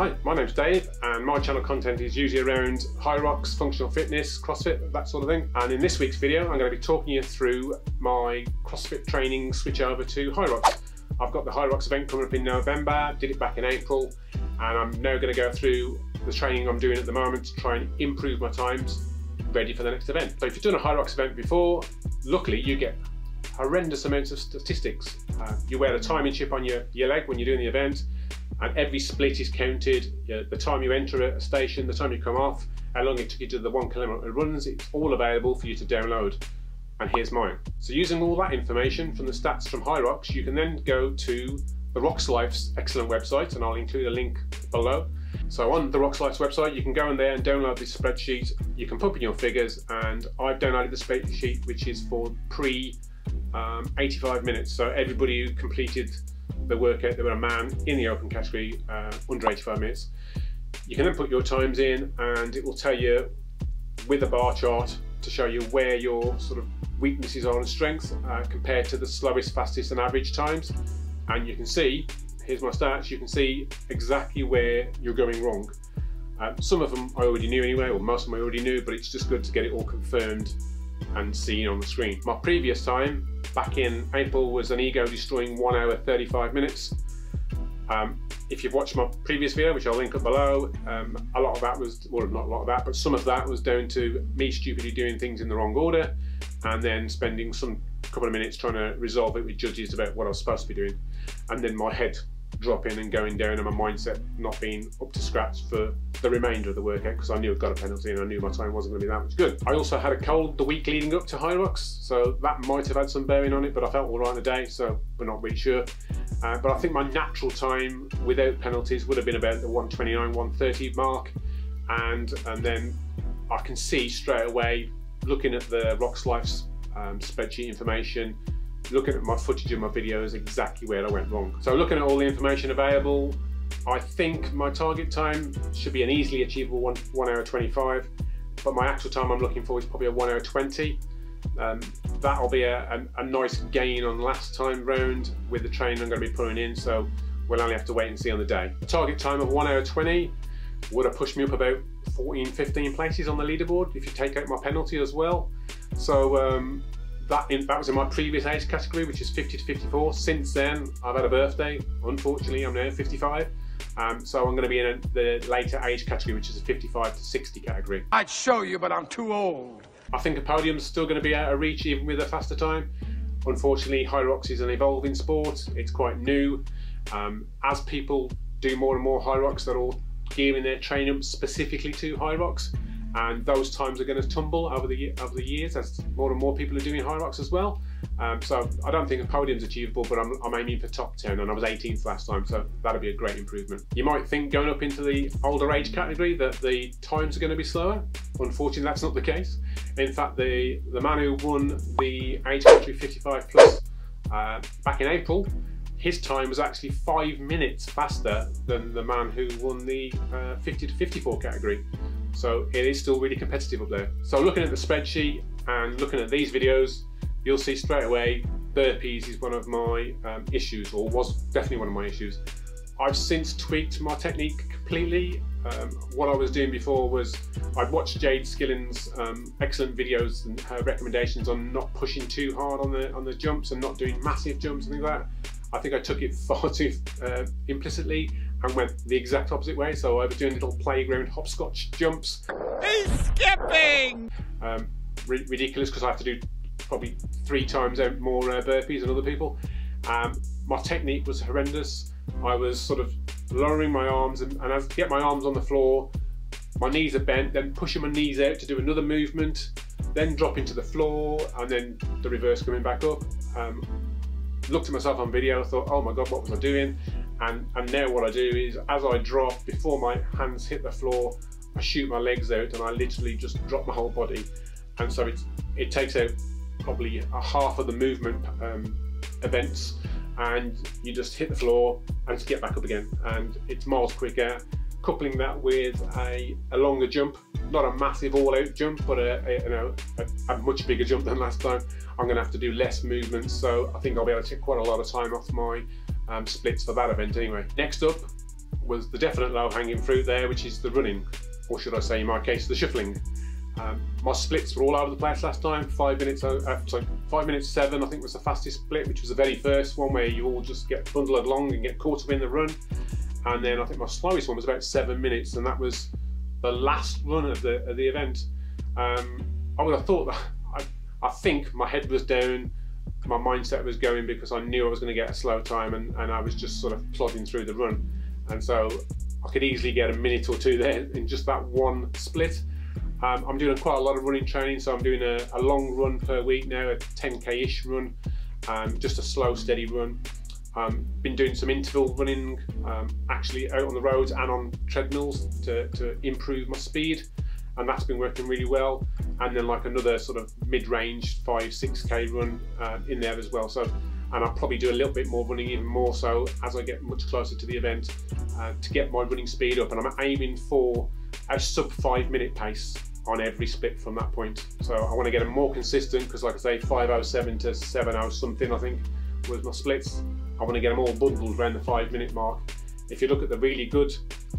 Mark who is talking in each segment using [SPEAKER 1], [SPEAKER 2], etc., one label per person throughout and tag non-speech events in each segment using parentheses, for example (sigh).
[SPEAKER 1] Hi, my name's Dave and my channel content is usually around Hyrox, functional fitness, CrossFit, that sort of thing. And in this week's video, I'm going to be talking you through my CrossFit training switch over to Hyrox. I've got the Hyrox event coming up in November, did it back in April, and I'm now going to go through the training I'm doing at the moment to try and improve my times ready for the next event. So if you've done a Hyrox event before, luckily you get horrendous amounts of statistics. Uh, you wear a timing chip on your, your leg when you're doing the event, and every split is counted. You know, the time you enter a station, the time you come off, how long it took you to the one kilometre runs, it's all available for you to download. And here's mine. So using all that information from the stats from Hyrox, you can then go to the RoxLyfe's excellent website, and I'll include a link below. So on the RoxLyfe's website, you can go in there and download this spreadsheet. You can put in your figures, and I've downloaded the spreadsheet, which is for pre um, 85 minutes. So everybody who completed the workout, they were a man in the open category uh, under 85 minutes. You can then put your times in and it will tell you with a bar chart to show you where your sort of weaknesses are and strengths uh, compared to the slowest, fastest and average times. And you can see, here's my stats, you can see exactly where you're going wrong. Uh, some of them I already knew anyway, or most of them I already knew, but it's just good to get it all confirmed and seen on the screen. My previous time back in April was an ego destroying 1 hour 35 minutes. Um, if you've watched my previous video, which I'll link up below, um, a lot of that was, well not a lot of that, but some of that was down to me stupidly doing things in the wrong order and then spending some couple of minutes trying to resolve it with judges about what I was supposed to be doing. And then my head dropping and going down and my mindset not being up to scratch for the remainder of the workout because I knew I'd got a penalty and I knew my time wasn't going to be that much good. I also had a cold the week leading up to Hyrox, so that might have had some bearing on it, but I felt all right on the day, so we're not really sure. Uh, but I think my natural time without penalties would have been about the 129, 130 mark, and and then I can see straight away looking at the RoxLyfe's um, spreadsheet information looking at my footage and my videos exactly where I went wrong. So looking at all the information available, I think my target time should be an easily achievable one, one hour 25, but my actual time I'm looking for is probably a one hour 20. Um, that'll be a, a, a, nice gain on last time round with the train I'm going to be putting in, so we'll only have to wait and see on the day. Target time of 1 hour 20 would have pushed me up about 14, 15 places on the leaderboard if you take out my penalty as well. So um, that, in, that was in my previous age category, which is 50 to 54. Since then, I've had a birthday. Unfortunately, I'm now 55. Um, so I'm going to be in a, the later age category, which is a 55 to 60 category.
[SPEAKER 2] I'd show you, but I'm too old.
[SPEAKER 1] I think a podium's still going to be out of reach, even with a faster time. Unfortunately, Hyrox is an evolving sport. It's quite new. Um, as people do more and more Hyrox, they're all gearing their training specifically to Hyrox and those times are going to tumble over the over the years as more and more people are doing high Hyrox as well. Um, so I don't think a podium's achievable, but I'm, I'm, aiming for top 10, and I was 18th last time, so that'll be a great improvement. You might think going up into the older age category that the times are going to be slower. Unfortunately, that's not the case. In fact, the the man who won the age category 55 plus uh, back in April his time was actually five minutes faster than the man who won the uh, 50 to 54 category. So it is still really competitive up there. So looking at the spreadsheet and looking at these videos, you'll see straight away burpees is one of my um, issues, or was definitely one of my issues. I've since tweaked my technique completely. Um, what I was doing before was I'd watched Jade Skilling's um, excellent videos and her recommendations on not pushing too hard on the on the jumps and not doing massive jumps and things like that. I think I took it (laughs) far too uh, implicitly and went the exact opposite way. So I was doing little playground hopscotch jumps.
[SPEAKER 2] He's skipping!
[SPEAKER 1] Um, ridiculous because I have to do probably three times more uh, burpees than other people. Um, my technique was horrendous. I was sort of lowering my arms and, and as I get my arms on the floor, my knees are bent, then pushing my knees out to do another movement, then dropping to the floor, and then the reverse coming back up. Um, looked at myself on video, thought, oh my god, what was I doing? And, and now what I do is, as I drop, before my hands hit the floor, I shoot my legs out and I literally just drop my whole body. And so it's, it takes out probably a half of the movement um, events and you just hit the floor and get back up again. And it's miles quicker. Coupling that with a, a longer jump, not a massive all-out jump, but a, a you know a, a, much bigger jump than last time. I'm going to have to do less movements, so I think I'll be able to take quite a lot of time off my um, splits for that event anyway. Next up, was the definite low hanging fruit there, which is the running, or should I say in my case, the shuffling. Um, my splits were all over the place last time. Five minutes, uh, sorry, five minutes seven, I think was the fastest split, which was the very first one where you all just get bundled along and get caught up in the run. And then I think my slowest one was about seven minutes, and that was the last run of the of the event. Um, I would have thought that (laughs) I, I think my head was down, my mindset was going because I knew I was going to get a slow time, and, and I was just sort of plodding through the run, and so I could easily get a minute or two there in just that one split. Um, I'm doing quite a lot of running training, so I'm doing a, a long run per week now, a 10k-ish run, um, just a slow, steady run. Um, been doing some interval running, um, actually out on the roads and on treadmills to, to improve my speed, and that's been working really well. And then like another sort of mid-range five, six k run uh, in there as well. So, and I'll probably do a little bit more running, even more so as I get much closer to the event uh, to get my running speed up. And I'm aiming for a sub five minute pace on every split from that point. So I want to get them more consistent because, like I say, 507 to 70 something, I think, was my splits. I want to get them all bundled around the five minute mark. If you look at the really good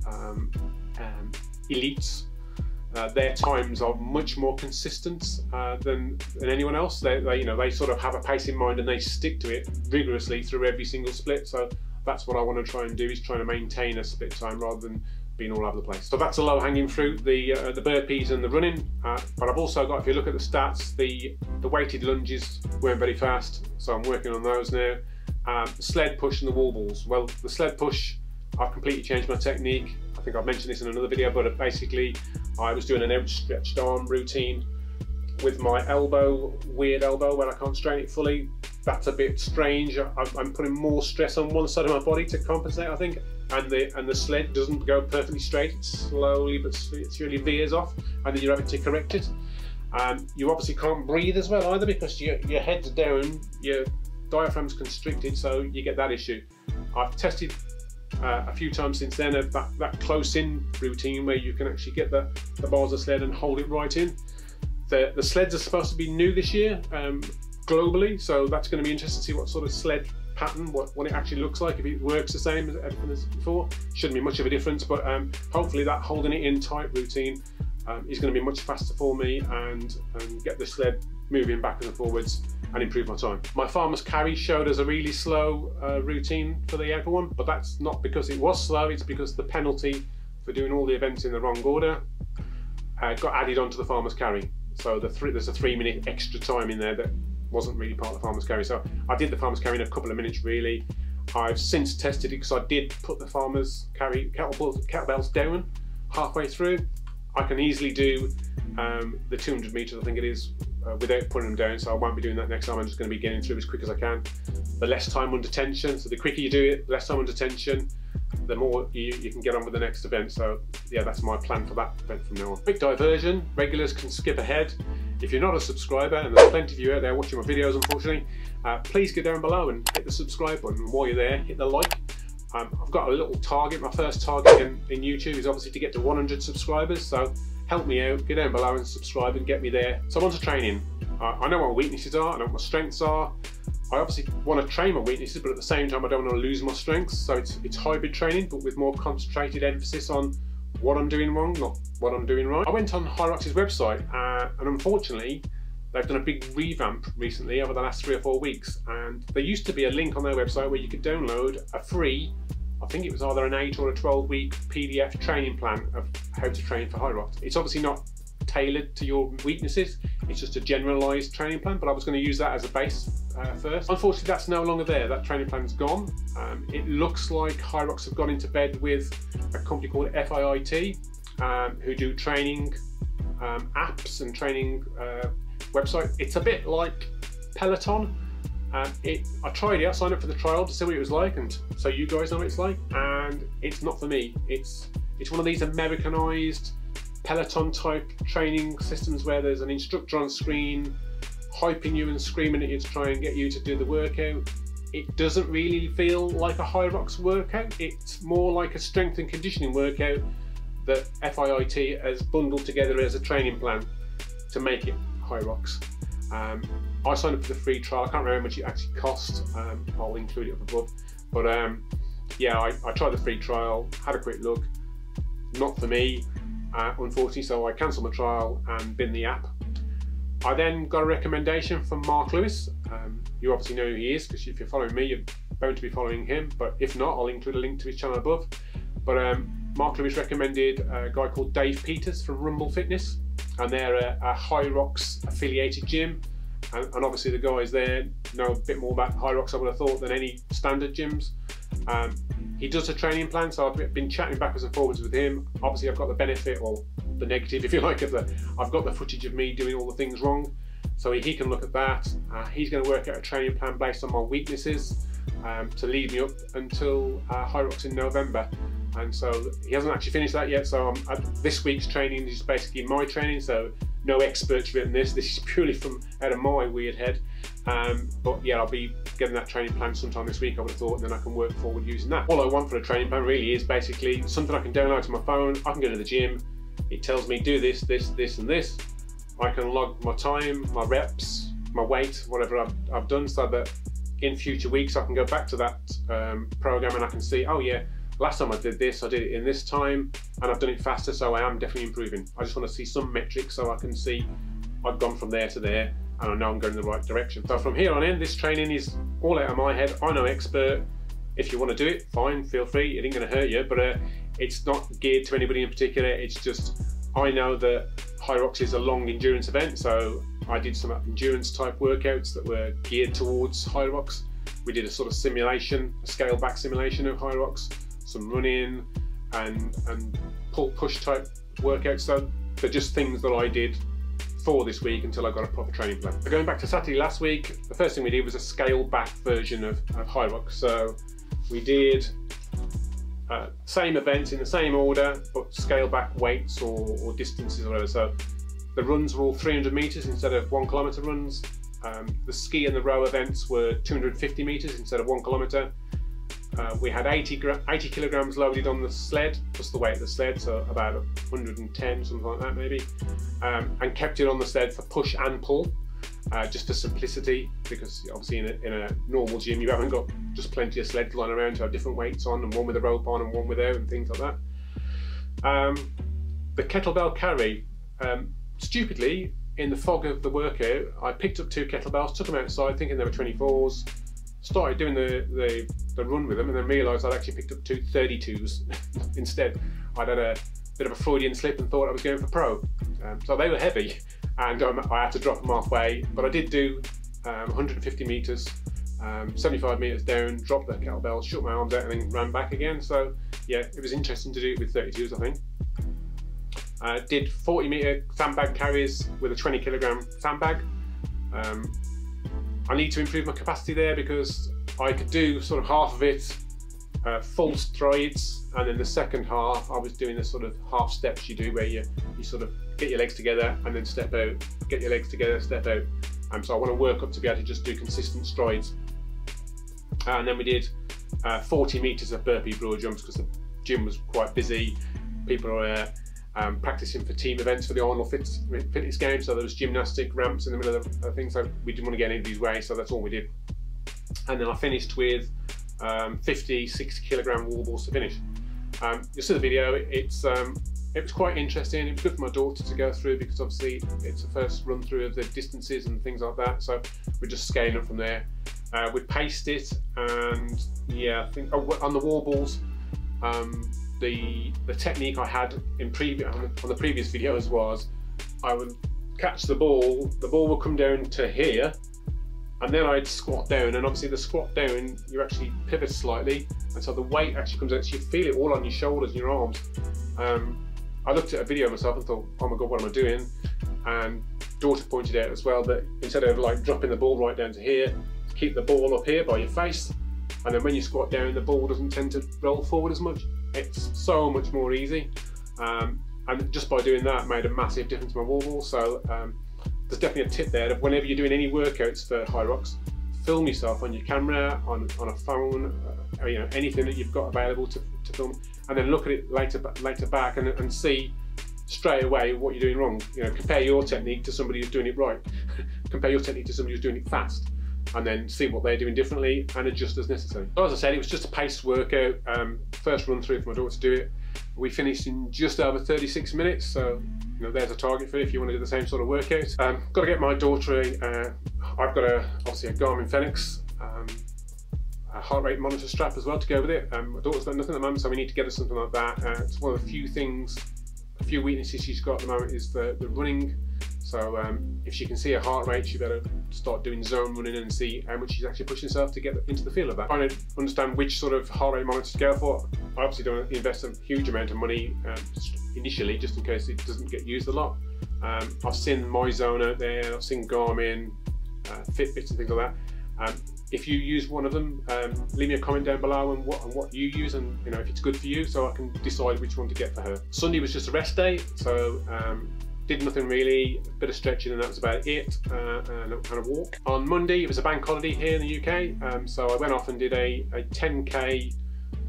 [SPEAKER 1] um, um, elites, uh, their times are much more consistent uh, than, than anyone else. They, they, you know, they sort of have a pace in mind and they stick to it rigorously through every single split. So that's what I want to try and do is trying to maintain a split time rather than being all over the place. So that's a low hanging fruit, the uh, the burpees and the running. Uh, but I've also got, if you look at the stats, the, the weighted lunges weren't very fast. So I'm working on those now. Um, sled push and the wall balls. Well, the sled push, I've completely changed my technique. I think I've mentioned this in another video, but basically I was doing an outstretched arm routine with my elbow, weird elbow, where I can't strain it fully. That's a bit strange. I'm putting more stress on one side of my body to compensate, I think. And the and the sled doesn't go perfectly straight. It slowly but it really veers off, and then you're having to correct it. Um, you obviously can't breathe as well either because your, your head's down, your diaphragm's constricted, so you get that issue. I've tested uh, a few times since then of that, that close in routine where you can actually get the, the bars of sled and hold it right in. The, the sleds are supposed to be new this year um, globally, so that's going to be interesting to see what sort of sled pattern, what, what it actually looks like, if it works the same as everything as before. Shouldn't be much of a difference, but um, hopefully that holding it in tight routine um, is going to be much faster for me and, and get the sled moving back and forwards and improve my time. My farmer's carry showed us a really slow uh, routine for the other one, but that's not because it was slow, it's because the penalty for doing all the events in the wrong order uh, got added onto the farmer's carry. So the three, there's a three minute extra time in there that wasn't really part of the farmer's carry. So I did the farmer's carry in a couple of minutes really. I've since tested it because I did put the farmer's carry kettlebells, kettlebells down halfway through. I can easily do um, the 200 meters, I think it is, uh, without putting them down. So I won't be doing that next time. I'm just going to be getting through as quick as I can. The less time under tension. So the quicker you do it, the less time under tension, the more you, you, can get on with the next event. So yeah, that's my plan for that event from now on. Quick diversion, regulars can skip ahead. If you're not a subscriber, and there's plenty of you out there watching my videos unfortunately, uh, please go down below and hit the subscribe button. While you're there, hit the like. Um, I've got a little target, my first target in, in YouTube is obviously to get to 100 subscribers. So help me out, get down below and subscribe and get me there. So on to training. I know what my weaknesses are, I know what my strengths are. I obviously want to train my weaknesses, but at the same time, I don't want to lose my strengths. So it's, it's hybrid training, but with more concentrated emphasis on what I'm doing wrong, not what I'm doing right. I went on Hyrox's website, uh, and unfortunately, they've done a big revamp recently over the last three or four weeks. And there used to be a link on their website where you could download a free, I think it was either an 8 or a 12 week PDF training plan of how to train for Hyrox. It's obviously not tailored to your weaknesses. It's just a generalised training plan, but I was going to use that as a base uh, first. Unfortunately, that's no longer there. That training plan's gone. Um, it looks like Hyrox have gone into bed with a company called FIIT, um, who do training um, apps and training uh, website. It's a bit like Peloton. Um, it, I tried it. I signed up for the trial to see what it was like, and so you guys know what it's like. And it's not for me. It's it's one of these Americanized Peloton type training systems where there's an instructor on screen hyping you and screaming at you to try and get you to do the workout. It doesn't really feel like a Hyrox workout, it's more like a strength and conditioning workout that FIIT has bundled together as a training plan to make it Hyrox. Um, I signed up for the free trial, I can't remember how much it actually cost, um, I'll include it up above. But um, yeah, I, I, tried the free trial, had a quick look. Not for me, uh, unfortunately, so I cancelled my trial and bin the app. I then got a recommendation from Mark Lewis. Um, you obviously know who he is because if you're following me, you're bound to be following him. But if not, I'll include a link to his channel above. But um, Mark Lewis recommended a guy called Dave Peters from Rumble Fitness, and they're a, a Rocks affiliated gym. And, and, obviously, the guys there know a bit more about Hyrox, I would have thought, than any standard gyms. Um, he does a training plan, so I've been chatting backwards and forwards with him. Obviously, I've got the benefit or the negative, (laughs) if you like, of the I've got the footage of me doing all the things wrong, so he can look at that. Uh, he's going to work out a training plan based on my weaknesses um, to lead me up until uh, Rocks in November. And so he hasn't actually finished that yet. So this week's training is basically my training. So no experts written this. This is purely from out of my weird head. Um, but yeah, I'll be getting that training plan sometime this week, I would have thought, and then I can work forward using that. All I want for a training plan really is basically something I can download to my phone. I can go to the gym. It tells me do this, this, this, and this. I can log my time, my reps, my weight, whatever I've, I've done, so that in future weeks I can go back to that um, program and I can see, oh yeah, last time I did this, I did it in this time, and I've done it faster, so I am definitely improving. I just want to see some metrics so I can see I've gone from there to there, and I know I'm going in the right direction. So from here on in, this training is all out of my head. I'm no expert. If you want to do it, fine, feel free. It ain't going to hurt you, but uh, it's not geared to anybody in particular. It's just I know that Hyrox is a long endurance event, so I did some endurance type workouts that were geared towards Hyrox. We did a sort of simulation, a scale back simulation of Hyrox, some running and and pull push type workouts. So they're just things that I did for this week until I got a proper training plan. going back to Saturday last week, the first thing we did was a scale back version of, of Hyrox. So we did uh, same events in the same order, but scale back weights or, or, distances or whatever. So the runs were all 300 meters instead of one kilometer runs. Um, the ski and the row events were 250 meters instead of one kilometer. Uh, we had 80, 80 kilograms loaded on the sled, plus the weight of the sled, so about 110, something like that maybe, um, and kept it on the sled for push and pull, uh, just for simplicity, because obviously in a, in a, normal gym you haven't got just plenty of sleds lying around to have different weights on, and one with a rope on and one without, and things like that. Um, the kettlebell carry, um, stupidly, in the fog of the workout, I picked up two kettlebells, took them outside thinking they were 24s, started doing the, the, the run with them and then realised I'd actually picked up two 32s (laughs) instead. I'd had a bit of a Freudian slip and thought I was going for pro. Um, so they were heavy and um, I had to drop them halfway, but I did do um, 150 metres, um, 75 metres down, dropped the kettlebell, shook my arms out and then ran back again. So yeah, it was interesting to do it with 32s I think. Uh, did 40 metre sandbag carries with a 20 kilogram sandbag. Um, I need to improve my capacity there because I could do sort of half of it uh, full strides, and then the second half I was doing the sort of half steps you do where you you sort of get your legs together and then step out, get your legs together, step out. Um, so I want to work up to be able to just do consistent strides. And then we did uh, 40 meters of burpee broad jumps because the gym was quite busy. People are uh, um, practicing for team events for the Arnold Fitness, Fitness Games. So there was gymnastic ramps in the middle of the thing. So we didn't want to get any of these ways, so that's all we did. And then I finished with um, 50, 60 kilogram wall balls to finish. Um, you'll see the video. It's um, it was quite interesting. It was good for my daughter to go through because obviously it's the first run through of the distances and things like that. So we're just scaling up from there. Uh, we paced it, and yeah, I think oh, on the wall balls. Um, the the technique I had in previous on the previous videos was I would catch the ball, the ball would come down to here, and then I'd squat down. And obviously, the squat down, you actually pivot slightly, and so the weight actually comes out. So you feel it all on your shoulders and your arms. Um, I looked at a video myself and thought, oh my god, what am I doing? And daughter pointed out as well that instead of like dropping the ball right down to here, keep the ball up here by your face, and then when you squat down, the ball doesn't tend to roll forward as much it's so much more easy. Um, and just by doing that made a massive difference to my wall ball. So um, there's definitely a tip there that whenever you're doing any workouts for Hyrox, film yourself on your camera, on, on a phone, uh, you know, anything that you've got available to, to film, and then look at it later later back and, and see straight away what you're doing wrong. You know, compare your technique to somebody who's doing it right. (laughs) compare your technique to somebody who's doing it fast. And then see what they're doing differently and adjust as necessary. So as I said, it was just a paced workout, um, first run through for my daughter to do it. We finished in just over 36 minutes, so you know, there's a target for you if you want to do the same sort of workout. Um, got to get my daughter uh, I've got a, obviously a Garmin Fenix, um, a heart rate monitor strap as well to go with it. Um, my daughter's got nothing at the moment, so we need to get her something like that. Uh, it's one of the few things, a few weaknesses she's got at the moment is the, the running so um, if she can see her heart rate, she better start doing zone running and see how much she's actually pushing herself to get into the feel of that. Trying to understand which sort of heart rate monitor to go for. I obviously don't invest a huge amount of money um, initially, just in case it doesn't get used a lot. Um, I've seen MyZone out there, I've seen Garmin, uh, Fitbits and things like that. Um, if you use one of them, um, leave me a comment down below on what, what you use and you know if it's good for you, so I can decide which one to get for her. Sunday was just a rest day, so um, did nothing really, a bit of stretching and that was about it, uh, and a kind of walk. On Monday, it was a bank holiday here in the UK, um, so I went off and did a, a 10k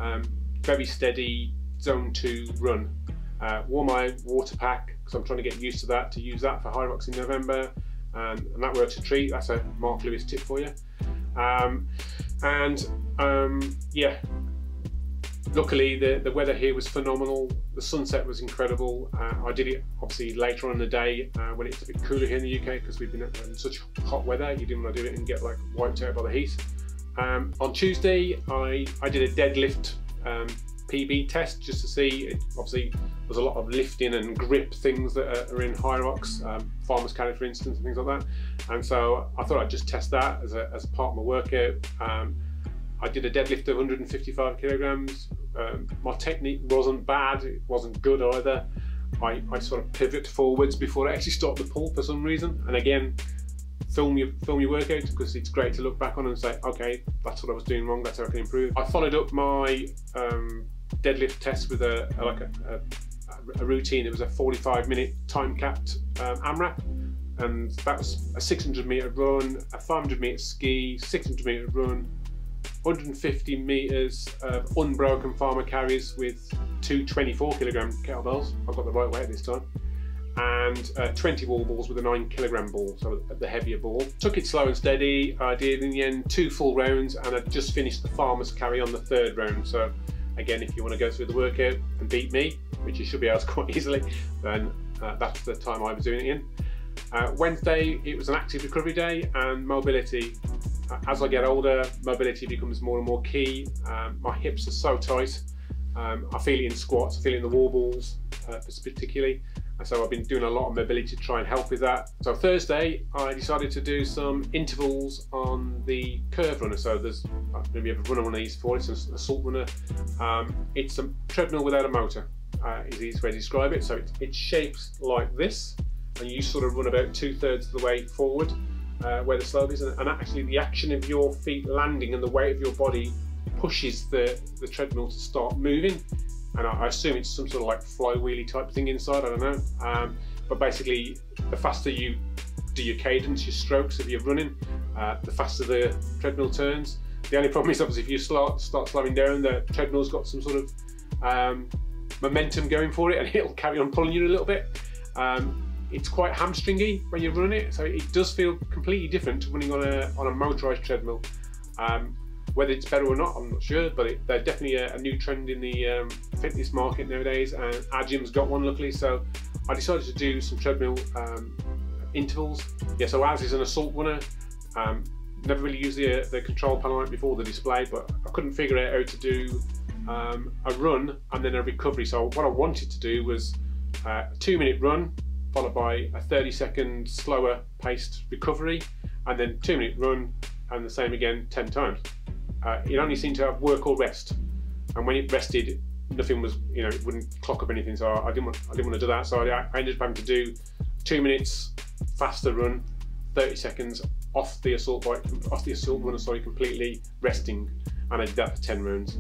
[SPEAKER 1] um, very steady zone 2 run. Uh, wore my water pack because I'm trying to get used to that, to use that for Hyrox in November, um, and that works a treat. That's a Mark Lewis tip for you. Um, and um, yeah, luckily the, the weather here was phenomenal. The sunset was incredible. Uh, i did it obviously later on in the day uh, when it's a bit cooler here in the uk because we've been in such hot weather you didn't want to do it and get like wiped out by the heat. Um, on tuesday i i did a deadlift um, pb test just to see it, obviously there's a lot of lifting and grip things that are, are in Hyrox, um, farmer's carry for instance and things like that. And so i thought i'd just test that as a, as part of my workout. Um, I did a deadlift of 155 kilograms. Um, my technique wasn't bad, it wasn't good either. I, I sort of pivot forwards before I actually start the pull for some reason. And again, film your film your workout because it's great to look back on and say, okay, that's what I was doing wrong. That's how I can improve. I followed up my um, deadlift test with a, a like a, a, a, routine. It was a 45 minute time capped um, AMRAP, and that was a 600 meter run, a 500 meter ski, 600 meter run, 150 meters of unbroken farmer carries with two 24 kilogram kettlebells. I've got the right weight this time. And uh, 20 wall balls with a 9 kilogram ball, so the heavier ball. Took it slow and steady. I did in the end two full rounds, and I just finished the farmer's carry on the third round. So, again, if you want to go through the workout and beat me, which you should be able to (laughs) quite easily, then uh, that's the time I was doing it in. Uh, Wednesday, it was an active recovery day and mobility as I get older, mobility becomes more and more key. Um, my hips are so tight. Um, I feel it in squats, I feel it in the wall balls uh, particularly. And so I've been doing a lot of mobility to try and help with that. So Thursday, I decided to do some intervals on the curve runner. So there's maybe you have a runner on these before, it's an assault runner. Um, it's a treadmill without a motor, uh, is the easiest way to describe it. So it, it's shaped like this, and you sort of run about two thirds of the way forward uh, where the slope is, and, and, actually the action of your feet landing and the weight of your body pushes the, the treadmill to start moving. And I, I assume it's some sort of like flywheely type thing inside, I don't know. Um, but basically, the faster you do your cadence, your strokes if you're running, uh, the faster the treadmill turns. The only problem is obviously if you start, start slowing down, the treadmill's got some sort of um, momentum going for it and (laughs) it'll carry on pulling you a little bit. Um, it's quite hamstringy when you're running it, so it does feel completely different to running on a on a motorized treadmill. Um, whether it's better or not, I'm not sure, but it, they're definitely a, a, new trend in the um, fitness market nowadays, and our gym's got one luckily. So I decided to do some treadmill um, intervals. Yeah, so ours is an assault runner. Um, never really used the, the control panel before the display, but I couldn't figure out how to do um, a run and then a recovery. So what I wanted to do was uh, a two minute run followed by a 30 second slower paced recovery, and then two minute run, and the same again 10 times. Uh, it only seemed to have work or rest, and when it rested, nothing was, you know, it wouldn't clock up anything. So I didn't want, I didn't want to do that. So I, I ended up having to do two minutes faster run, 30 seconds off the assault bike, off the assault runner, sorry, completely resting, and I did that for 10 rounds.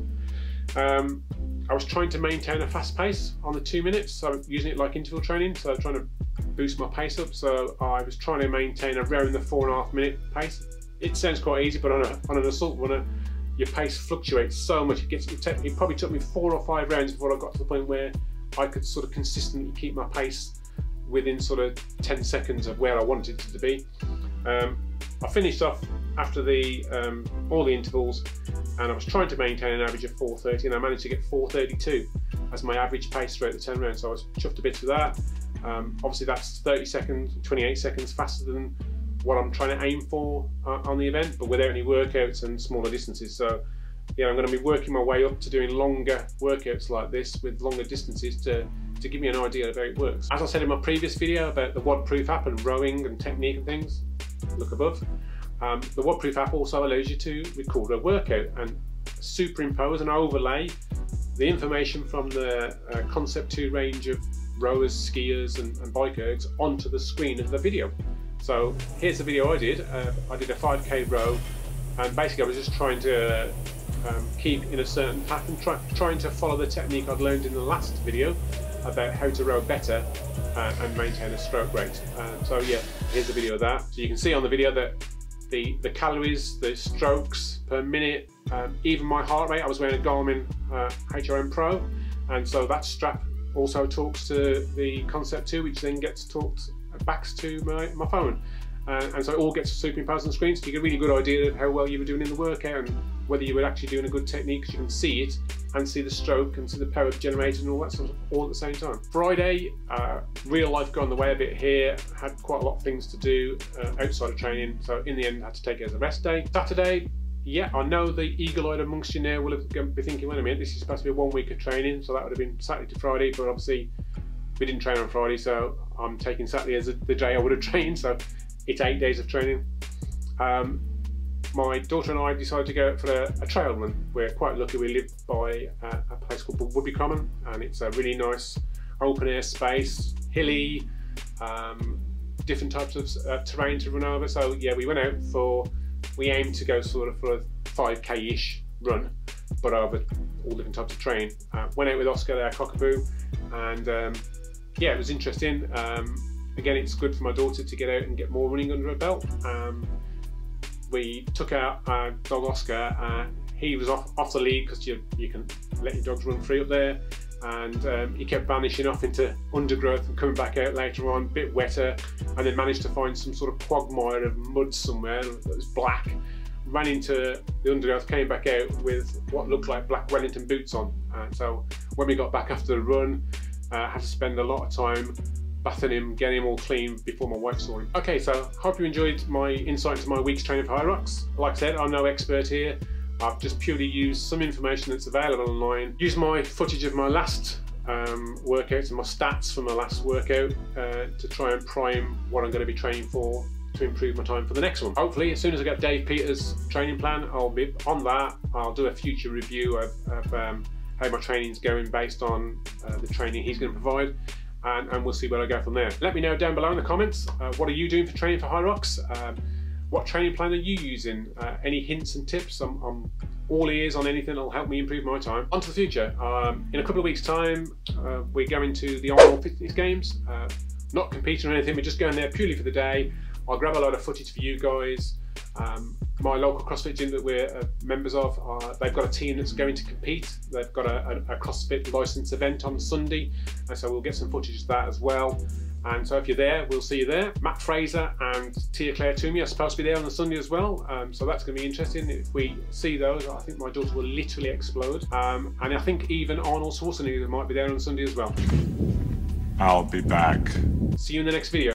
[SPEAKER 1] Um, I was trying to maintain a fast pace on the two minutes, so using it like interval training. So trying to boost my pace up. So I was trying to maintain around the four and a half minute pace. It sounds quite easy, but on, a, on an assault runner, your pace fluctuates so much. It gets it, it probably took me four or five rounds before I got to the point where I could sort of consistently keep my pace within sort of 10 seconds of where I wanted it to be. Um, I finished off after the um, all the intervals, and I was trying to maintain an average of 4:30, and I managed to get 4:32 as my average pace throughout the turnaround. So I was chuffed a bit with that. Um, obviously, that's 30 seconds, 28 seconds faster than what I'm trying to aim for uh, on the event, but without any workouts and smaller distances. So, yeah, I'm going to be working my way up to doing longer workouts like this with longer distances to to give me an idea of how it works. As I said in my previous video about the WOD-Proof app and rowing and technique and things, look above. Um, the WOD-Proof app also allows you to record a workout and superimpose and overlay the information from the uh, Concept 2 range of rowers, skiers and, and bike ergs onto the screen of the video. So here's the video I did. Uh, I did a 5k row and basically I was just trying to um, keep in a certain pattern, try, trying to follow the technique I'd learned in the last video about how to row better uh, and maintain a stroke rate. Uh, so yeah, here's a video of that. So you can see on the video that the, the calories, the strokes per minute, um, even my heart rate, I was wearing a Garmin uh, HRM Pro, and so that strap also talks to the Concept 2, which then gets talked back to my, my phone. Uh, and so it all gets superimposed on the screen, so you get a really good idea of how well you were doing in the workout and whether you were actually doing a good technique because you can see it and see the stroke and see the power generated and all that sort of all at the same time. Friday, uh, real life got the way a bit here, had quite a lot of things to do uh, outside of training, so in the end I had to take it as a rest day. Saturday, yeah, I know the eagle-eyed amongst you now will have, be thinking, wait a minute, this is supposed to be one week of training, so that would have been Saturday to Friday, but obviously we didn't train on Friday, so I'm taking Saturday as the day I would have (laughs) trained, so it's eight days of training. Um, my daughter and I decided to go out for a, a, trail run. We're quite lucky. We live by a, a place called Woodby Common, and it's a really nice open air space, hilly, um, different types of uh, terrain to run over. So yeah, we went out for. We aimed to go sort of for a 5k ish run, but over all different types of terrain. Uh, went out with Oscar there, cockapoo, and um, yeah, it was interesting. Um, again, it's good for my daughter to get out and get more running under her belt. Um, we took out our dog Oscar. Uh, he was off, off the lead because you, you can let your dogs run free up there. And um, he kept vanishing off into undergrowth and coming back out later on, a bit wetter, and then managed to find some sort of quagmire of mud somewhere that was black. Ran into the undergrowth, came back out with what looked like black Wellington boots on. So when we got back after the run, uh, had to spend a lot of time bathing him, getting him all clean before my wife saw him. Okay, so hope you enjoyed my insight into my week's training for Hyrox. Like I said, I'm no expert here. I've just purely used some information that's available online. Used my footage of my last um, workouts and my stats from my last workout uh, to try and prime what I'm going to be training for to improve my time for the next one. Hopefully, as soon as I get Dave Peters' training plan, I'll be on that. I'll do a future review of, of um, how my training's going based on uh, the training he's going to provide. And, and, we'll see where I go from there. Let me know down below in the comments, uh, what are you doing for training for Hyrox? Um, what training plan are you using? Uh, any hints and tips? I'm, I'm, all ears on anything that'll help me improve my time. On to the future. Um, in a couple of weeks' time, uh, we're going to the Arnold Fitness Games. Uh, not competing or anything, we're just going there purely for the day. I'll grab a load of footage for you guys. Um, my local CrossFit gym that we're uh, members of, uh, they've got a team that's going to compete. They've got a, a, a, CrossFit license event on Sunday, and so we'll get some footage of that as well. And so if you're there, we'll see you there. Matt Fraser and Tia Clair Toomey are supposed to be there on the Sunday as well, um, so that's going to be interesting. If we see those, I think my daughter will literally explode. Um, and I think even Arnold Schwarzenegger might be there on Sunday as well.
[SPEAKER 3] I'll be back.
[SPEAKER 1] See you in the next video.